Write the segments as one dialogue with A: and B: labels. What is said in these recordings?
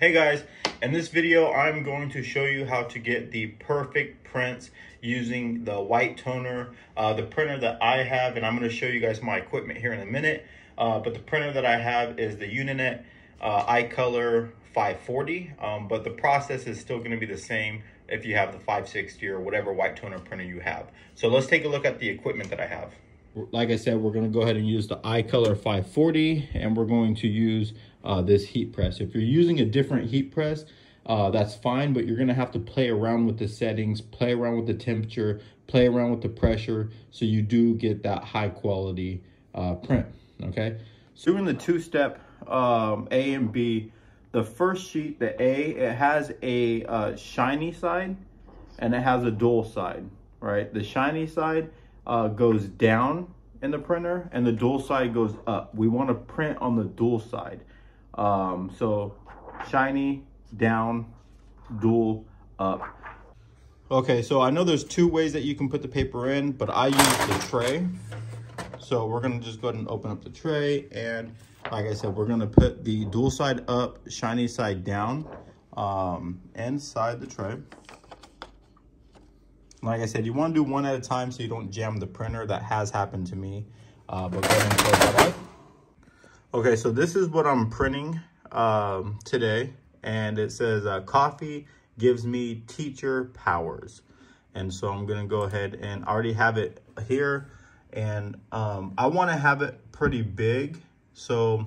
A: Hey guys, in this video I'm going to show you how to get the perfect prints using the white toner, uh, the printer that I have, and I'm going to show you guys my equipment here in a minute. Uh, but the printer that I have is the Uninet uh, iColor 540, um, but the process is still going to be the same if you have the 560 or whatever white toner printer you have. So let's take a look at the equipment that I have.
B: Like I said, we're going to go ahead and use the iColor 540 and we're going to use uh, this heat press. If you're using a different heat press, uh, that's fine, but you're gonna have to play around with the settings, play around with the temperature, play around with the pressure, so you do get that high quality uh, print, okay?
A: So doing the two-step um, A and B, the first sheet, the A, it has a uh, shiny side and it has a dull side, right? The shiny side uh, goes down in the printer and the dual side goes up. We wanna print on the dual side. Um, so shiny, down, dual, up.
B: Okay, so I know there's two ways that you can put the paper in, but I use the tray. So we're gonna just go ahead and open up the tray and like I said, we're gonna put the dual side up, shiny side down, um, inside the tray. Like I said, you wanna do one at a time so you don't jam the printer. That has happened to me, uh, but go ahead and close that up. Okay, so this is what I'm printing um, today. And it says, uh, coffee gives me teacher powers. And so I'm gonna go ahead and already have it here. And um, I wanna have it pretty big. So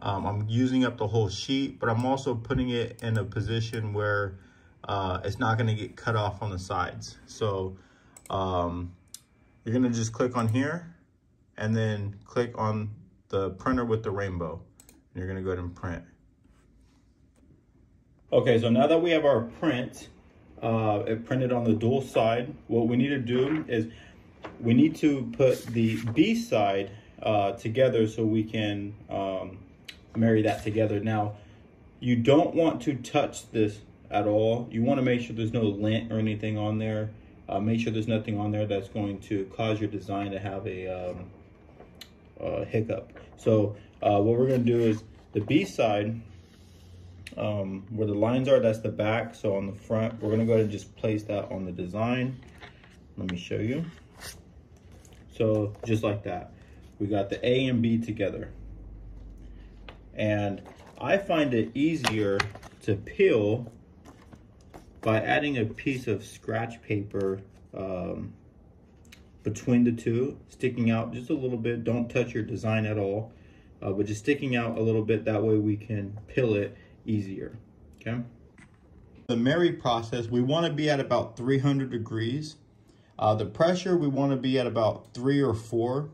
B: um, I'm using up the whole sheet, but I'm also putting it in a position where uh, it's not gonna get cut off on the sides. So um, you're gonna just click on here and then click on the printer with the rainbow. And you're gonna go ahead and print. Okay, so now that we have our print, uh, it printed on the dual side, what we need to do is we need to put the B side uh, together so we can um, marry that together. Now, you don't want to touch this at all. You want to make sure there's no lint or anything on there. Uh, make sure there's nothing on there that's going to cause your design to have a um, uh, hiccup. So uh, what we're going to do is the B side, um, where the lines are, that's the back. So on the front, we're going to go ahead and just place that on the design. Let me show you. So just like that, we got the A and B together. And I find it easier to peel by adding a piece of scratch paper um, between the two, sticking out just a little bit. Don't touch your design at all, uh, but just sticking out a little bit. That way we can pill it easier, okay? The marry process, we want to be at about 300 degrees. Uh, the pressure, we want to be at about three or four.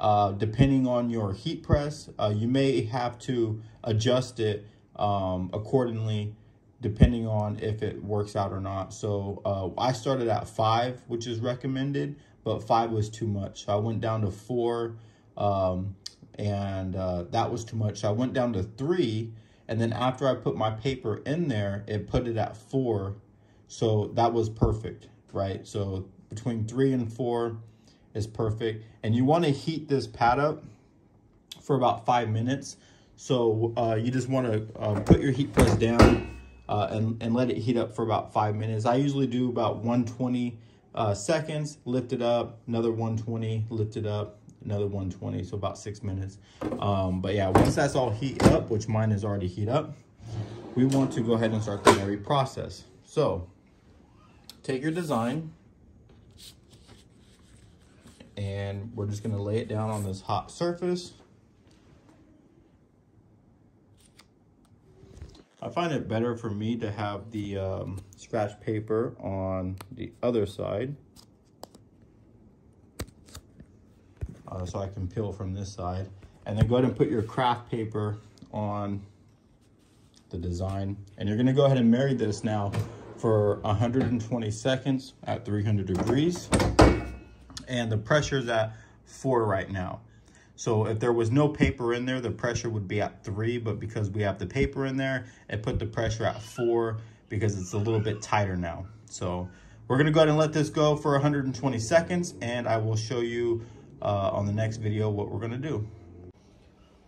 B: Uh, depending on your heat press, uh, you may have to adjust it um, accordingly depending on if it works out or not. So uh, I started at five, which is recommended, but five was too much. So I went down to four, um, and uh, that was too much. So I went down to three, and then after I put my paper in there, it put it at four. So that was perfect, right? So between three and four is perfect. And you want to heat this pad up for about five minutes. So uh, you just want to um, put your heat press down uh, and, and let it heat up for about five minutes. I usually do about 120 uh, seconds, lift it up, another 120, lift it up, another 120, so about six minutes. Um, but yeah, once that's all heat up, which mine is already heat up, we want to go ahead and start the marry process. So take your design and we're just gonna lay it down on this hot surface. I find it better for me to have the um, scratch paper on the other side. Uh, so I can peel from this side. And then go ahead and put your craft paper on the design. And you're gonna go ahead and marry this now for 120 seconds at 300 degrees. And the pressure is at four right now. So if there was no paper in there, the pressure would be at three, but because we have the paper in there, it put the pressure at four because it's a little bit tighter now. So we're gonna go ahead and let this go for 120 seconds and I will show you uh, on the next video what we're gonna do.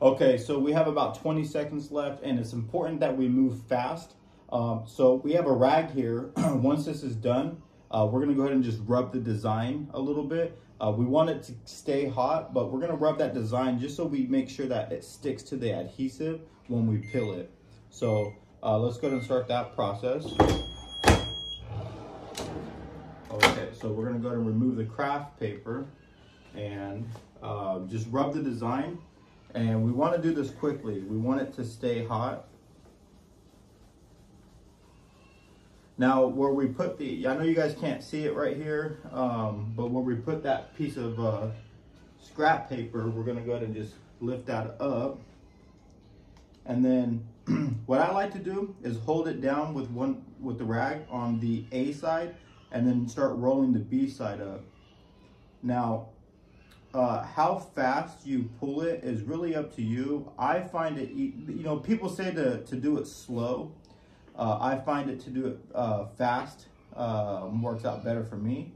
B: Okay, so we have about 20 seconds left and it's important that we move fast. Um, so we have a rag here. Once this is done, uh, we're gonna go ahead and just rub the design a little bit. Uh, we want it to stay hot, but we're gonna rub that design just so we make sure that it sticks to the adhesive when we peel it. So uh, let's go ahead and start that process. Okay, so we're gonna go ahead and remove the craft paper and uh, just rub the design and we want to do this quickly. We want it to stay hot. Now, where we put the, I know you guys can't see it right here, um, but where we put that piece of uh, scrap paper, we're gonna go ahead and just lift that up. And then what I like to do is hold it down with one with the rag on the A side and then start rolling the B side up. Now, uh, how fast you pull it is really up to you. I find it, you know, people say to, to do it slow. Uh, I find it to do it uh, fast uh, works out better for me.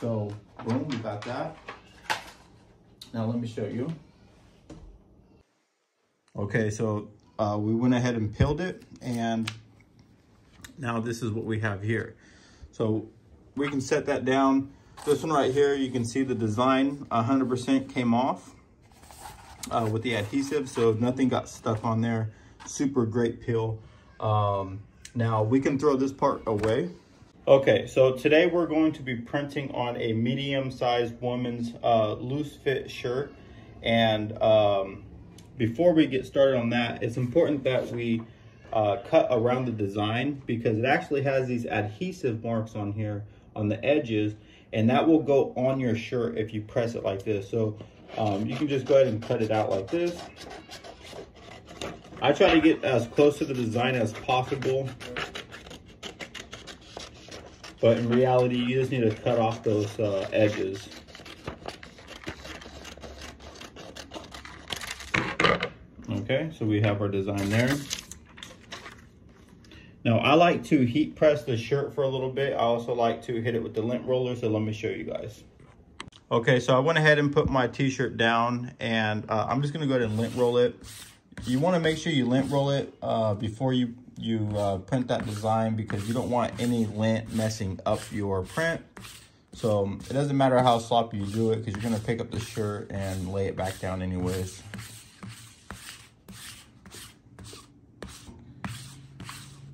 B: So, boom, we got that. Now let me show you. Okay, so uh, we went ahead and peeled it and now this is what we have here. So we can set that down this one right here, you can see the design 100% came off uh, with the adhesive, so nothing got stuck on there. Super great peel. Um, now we can throw this part away. Okay, so today we're going to be printing on a medium-sized woman's uh, loose fit shirt. And um, before we get started on that, it's important that we uh, cut around the design because it actually has these adhesive marks on here on the edges and that will go on your shirt if you press it like this. So um, you can just go ahead and cut it out like this. I try to get as close to the design as possible. But in reality, you just need to cut off those uh, edges. Okay, so we have our design there. Now I like to heat press the shirt for a little bit. I also like to hit it with the lint roller. So let me show you guys. Okay, so I went ahead and put my t-shirt down and uh, I'm just gonna go ahead and lint roll it. You wanna make sure you lint roll it uh, before you, you uh, print that design because you don't want any lint messing up your print. So it doesn't matter how sloppy you do it because you're gonna pick up the shirt and lay it back down anyways.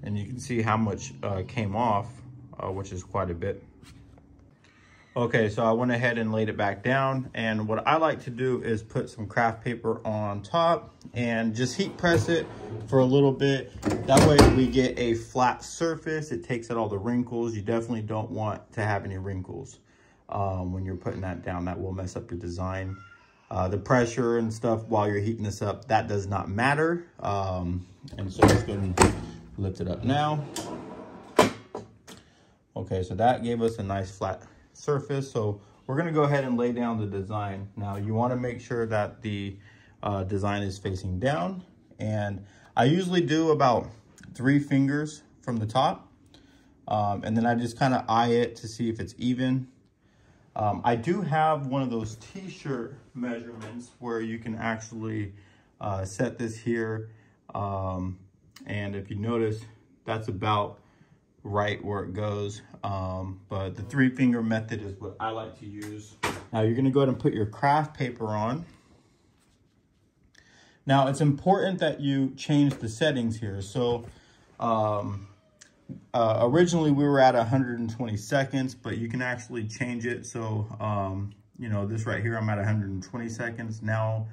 B: and you can see how much uh, came off, uh, which is quite a bit. Okay, so I went ahead and laid it back down. And what I like to do is put some craft paper on top and just heat press it for a little bit. That way we get a flat surface. It takes out all the wrinkles. You definitely don't want to have any wrinkles um, when you're putting that down. That will mess up your design. Uh, the pressure and stuff while you're heating this up, that does not matter. Um, and so going to lift it up now. Okay, so that gave us a nice flat surface. So we're gonna go ahead and lay down the design. Now you wanna make sure that the uh, design is facing down. And I usually do about three fingers from the top. Um, and then I just kind of eye it to see if it's even. Um, I do have one of those t-shirt measurements where you can actually uh, set this here um, and if you notice, that's about right where it goes. Um, but the three finger method is what I like to use. Now you're gonna go ahead and put your craft paper on. Now it's important that you change the settings here. So um, uh, originally we were at 120 seconds, but you can actually change it. So, um, you know, this right here, I'm at 120 seconds. Now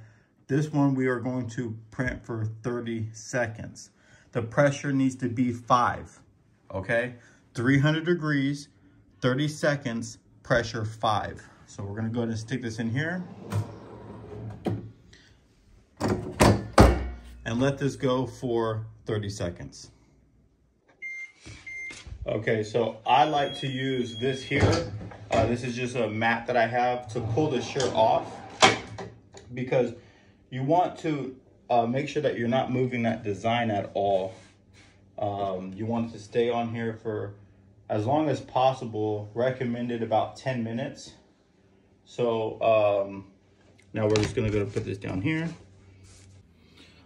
B: this one we are going to print for 30 seconds the pressure needs to be five, okay? 300 degrees, 30 seconds, pressure five. So we're gonna go ahead and stick this in here. And let this go for 30 seconds. Okay, so I like to use this here. Uh, this is just a mat that I have to pull the shirt off because you want to uh, make sure that you're not moving that design at all. Um, you want to stay on here for as long as possible, recommended about 10 minutes. So um, now we're just gonna go put this down here.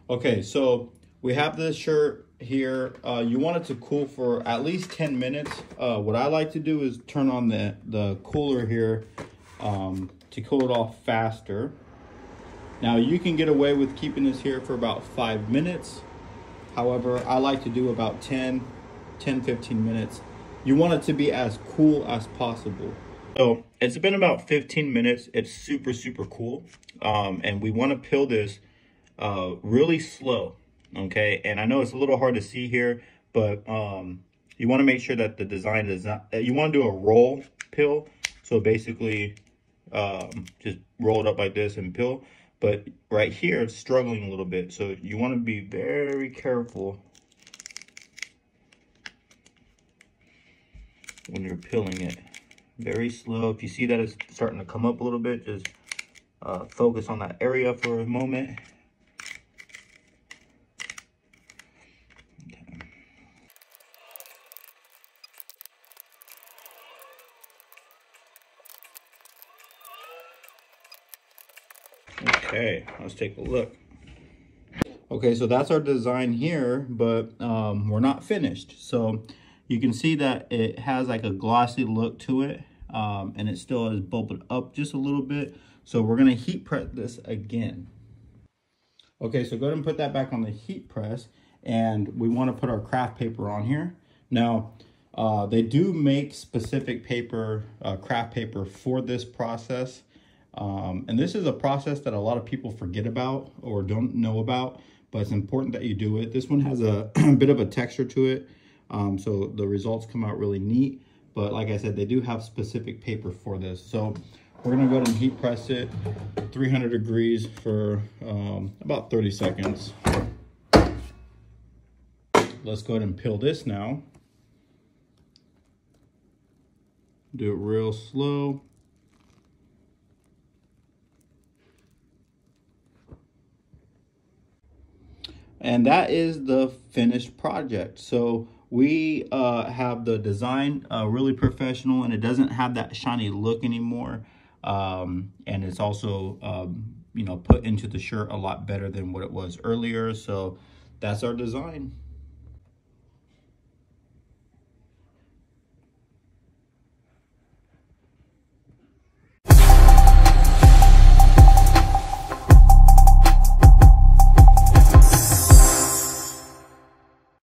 B: Okay, so we have this shirt here. Uh, you want it to cool for at least 10 minutes. Uh, what I like to do is turn on the, the cooler here um, to cool it off faster. Now you can get away with keeping this here for about five minutes. However, I like to do about 10, 10, 15 minutes. You want it to be as cool as possible. So it's been about 15 minutes. It's super, super cool. Um, and we want to peel this uh, really slow okay? And I know it's a little hard to see here, but um, you want to make sure that the design is not, you want to do a roll pill. So basically um, just roll it up like this and pill. But right here, it's struggling a little bit. So you want to be very careful when you're peeling it. Very slow. If you see that it's starting to come up a little bit, just uh, focus on that area for a moment. Okay, let's take a look. Okay, so that's our design here, but um, we're not finished. So you can see that it has like a glossy look to it, um, and it still is bubbled up just a little bit. So we're gonna heat press this again. Okay, so go ahead and put that back on the heat press, and we wanna put our craft paper on here. Now, uh, they do make specific paper, uh, craft paper for this process. Um, and this is a process that a lot of people forget about or don't know about, but it's important that you do it. This one has a bit of a texture to it, um, so the results come out really neat. But like I said, they do have specific paper for this. So we're gonna go ahead and heat press it 300 degrees for um, about 30 seconds. Let's go ahead and peel this now. Do it real slow. And that is the finished project. So we uh, have the design uh, really professional and it doesn't have that shiny look anymore. Um, and it's also, um, you know, put into the shirt a lot better than what it was earlier. So that's our design.